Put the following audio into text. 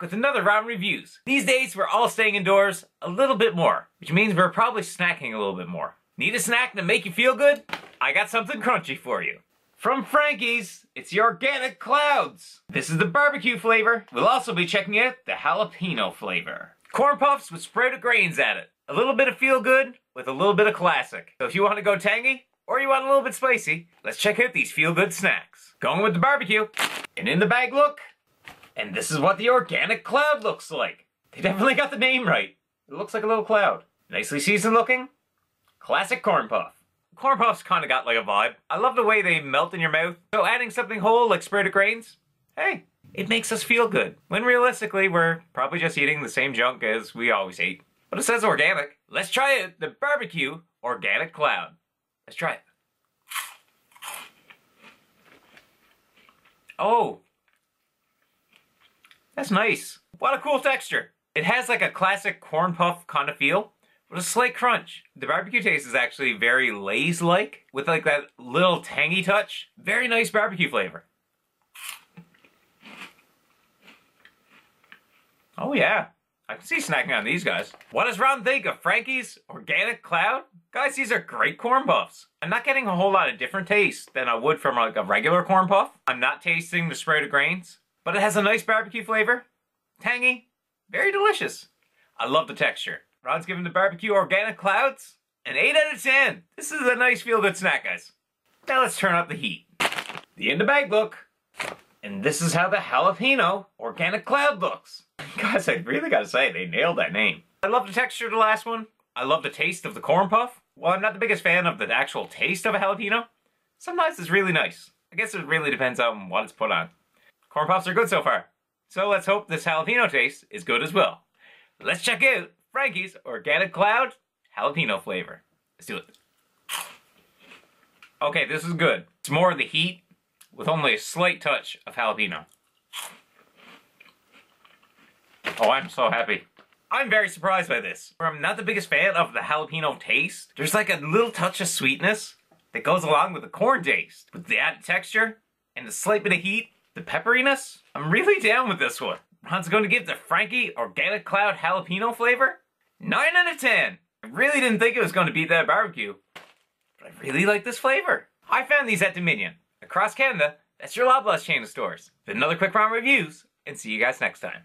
back with another round of reviews. These days, we're all staying indoors a little bit more, which means we're probably snacking a little bit more. Need a snack to make you feel good? I got something crunchy for you. From Frankie's, it's the Organic Clouds. This is the barbecue flavor. We'll also be checking out the jalapeno flavor. Corn puffs with sprouted grains at it. A little bit of feel good with a little bit of classic. So if you want to go tangy, or you want a little bit spicy, let's check out these feel good snacks. Going with the barbecue. And in the bag look, and this is what the organic cloud looks like. They definitely got the name right. It looks like a little cloud. Nicely seasoned looking. Classic corn puff. Corn puffs kind of got like a vibe. I love the way they melt in your mouth. So adding something whole like sprouted grains, hey, it makes us feel good. When realistically, we're probably just eating the same junk as we always eat. But it says organic. Let's try it, the barbecue organic cloud. Let's try it. Oh, that's nice. What a cool texture. It has like a classic corn puff kind of feel, with a slight crunch. The barbecue taste is actually very Lay's-like, with like that little tangy touch. Very nice barbecue flavor. Oh yeah, I can see snacking on these guys. What does Ron think of Frankie's Organic Cloud? Guys, these are great corn puffs. I'm not getting a whole lot of different taste than I would from like a regular corn puff. I'm not tasting the sprouted grains, but it has a nice barbecue flavor. Tangy, very delicious. I love the texture. Ron's giving the barbecue Organic Clouds an 8 out of 10. This is a nice feel-good snack, guys. Now let's turn up the heat. The in the bag look. And this is how the jalapeno organic cloud looks. Guys, I really gotta say, they nailed that name. I love the texture of the last one. I love the taste of the corn puff. Well, I'm not the biggest fan of the actual taste of a jalapeno, sometimes it's really nice. I guess it really depends on what it's put on. Corn pops are good so far. So let's hope this jalapeno taste is good as well. Let's check out Frankie's Organic Cloud Jalapeno flavor. Let's do it. Okay, this is good. It's more of the heat with only a slight touch of jalapeno. Oh, I'm so happy. I'm very surprised by this. I'm not the biggest fan of the jalapeno taste. There's like a little touch of sweetness that goes along with the corn taste. With the added texture and the slight bit of heat, the pepperiness, I'm really down with this one. Ron's going to give the Frankie Organic Cloud Jalapeno flavor 9 out of 10. I really didn't think it was going to beat that barbecue, but I really like this flavor. I found these at Dominion. Across Canada, that's your Loblaws chain of stores. With another quick round of reviews, and see you guys next time.